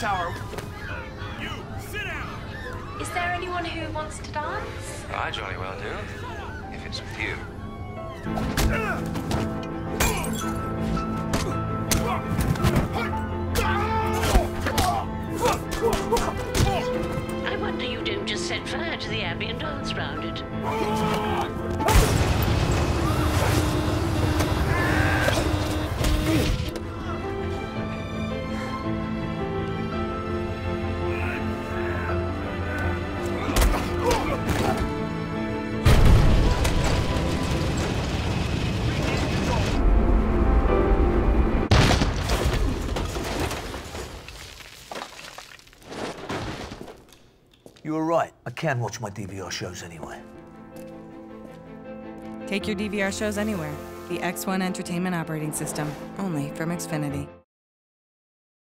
tower. You, sit down! Is there anyone who wants to dance? I jolly well do. If it's with you. I wonder you don't just set fire to the Abbey and dance round it. You were right. I can watch my DVR shows anywhere. Take your DVR shows anywhere. The X1 Entertainment Operating System, only from Xfinity.